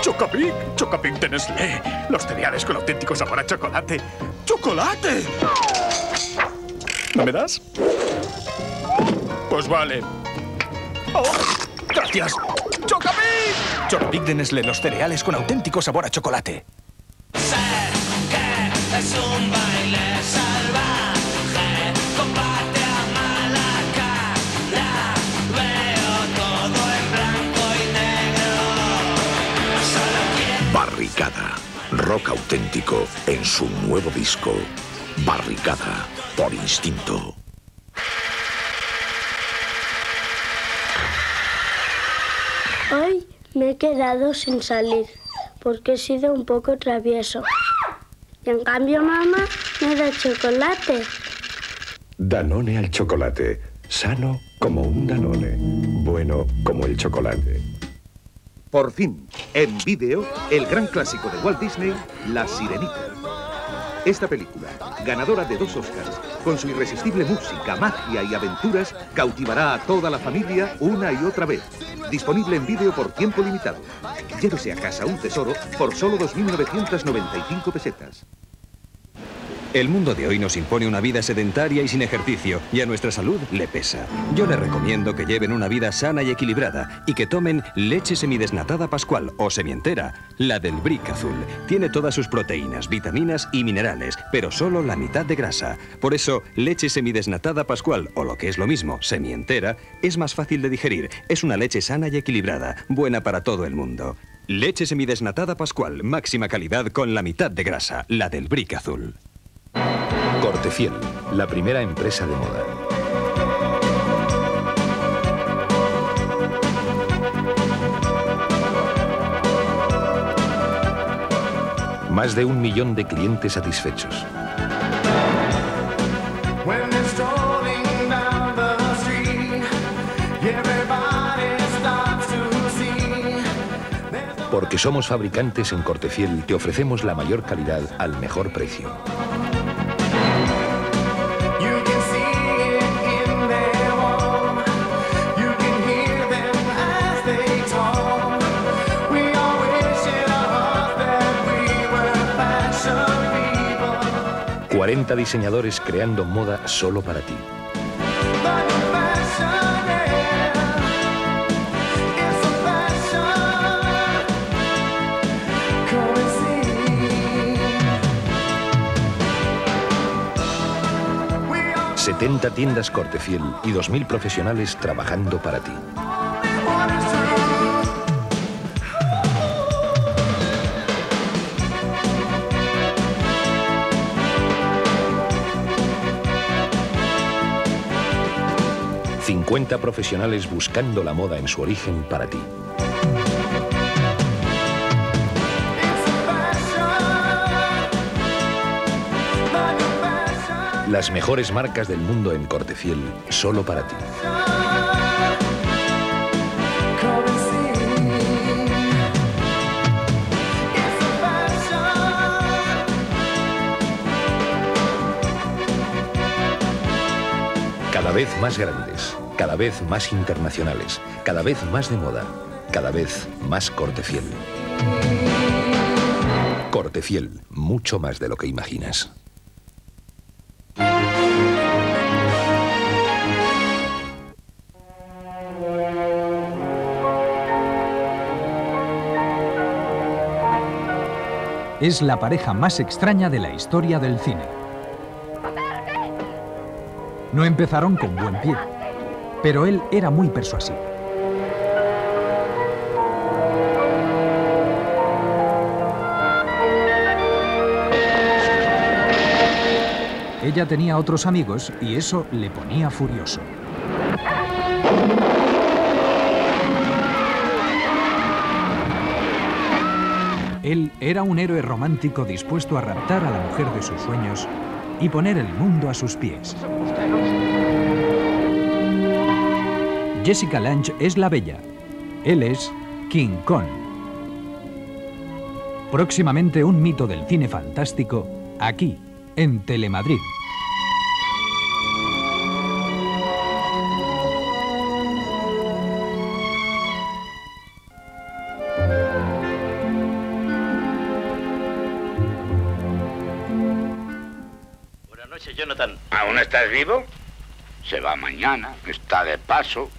Chocapic, Chocapic de Nestlé. Los cereales con auténtico sabor a chocolate. ¡Chocolate! ¿No me das? Pues vale. Oh, gracias. ¡Chocapic! Chocapic de Nestlé, los cereales con auténtico sabor a chocolate. Sé que es un baile Barricada. Rock auténtico en su nuevo disco. Barricada por instinto. Hoy me he quedado sin salir porque he sido un poco travieso. Y en cambio mamá me da chocolate. Danone al chocolate. Sano como un Danone. Bueno como el chocolate. Por fin, en vídeo, el gran clásico de Walt Disney, La Sirenita. Esta película, ganadora de dos Oscars, con su irresistible música, magia y aventuras, cautivará a toda la familia una y otra vez. Disponible en vídeo por tiempo limitado. Llévese a casa un tesoro por solo 2.995 pesetas. El mundo de hoy nos impone una vida sedentaria y sin ejercicio, y a nuestra salud le pesa. Yo les recomiendo que lleven una vida sana y equilibrada y que tomen leche semidesnatada pascual o semientera, la del Brick Azul. Tiene todas sus proteínas, vitaminas y minerales, pero solo la mitad de grasa. Por eso, leche semidesnatada pascual, o lo que es lo mismo, semientera, es más fácil de digerir. Es una leche sana y equilibrada, buena para todo el mundo. Leche semidesnatada pascual, máxima calidad con la mitad de grasa, la del Brick Azul. Cortefiel, la primera empresa de moda. Más de un millón de clientes satisfechos. Porque somos fabricantes en Cortefiel, te ofrecemos la mayor calidad al mejor precio. 40 diseñadores creando moda solo para ti. But the fashion, yeah, it's a fashion. Come and see. We all 70 tiendas Cortefiel y 2.000 profesionales trabajando para ti. 50 profesionales buscando la moda en su origen para ti. Las mejores marcas del mundo en Cortefiel solo para ti. Cada vez más grandes, cada vez más internacionales, cada vez más de moda, cada vez más Cortefiel. Cortefiel, mucho más de lo que imaginas. Es la pareja más extraña de la historia del cine. No empezaron con buen pie, pero él era muy persuasivo. Ella tenía otros amigos y eso le ponía furioso. Él era un héroe romántico dispuesto a raptar a la mujer de sus sueños y poner el mundo a sus pies. Jessica Lange es la bella. Él es King Kong. Próximamente un mito del cine fantástico, aquí, en Telemadrid. Buenas noches, Jonathan. ¿Aún estás vivo? Se va mañana, está de paso.